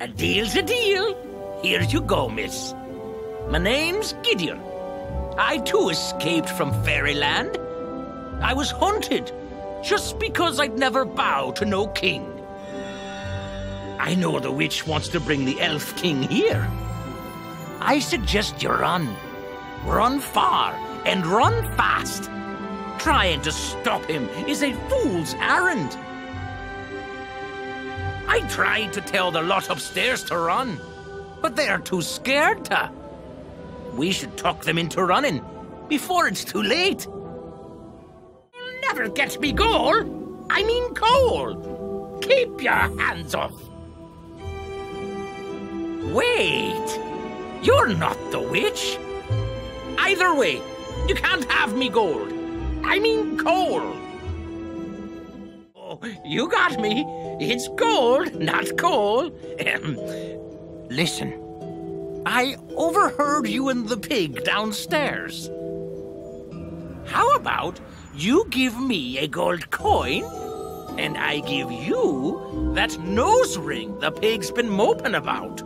A deal's a deal. Here you go, miss. My name's Gideon. I too escaped from fairyland. I was hunted just because I'd never bow to no king. I know the witch wants to bring the elf king here. I suggest you run. Run far and run fast. Trying to stop him is a fool's errand. I tried to tell the lot upstairs to run, but they're too scared to. We should talk them into running before it's too late. You'll never get me gold. I mean coal. Keep your hands off. Wait. You're not the witch. Either way, you can't have me gold. I mean coal. You got me. It's gold, not coal. Listen, I overheard you and the pig downstairs. How about you give me a gold coin, and I give you that nose ring the pig's been moping about?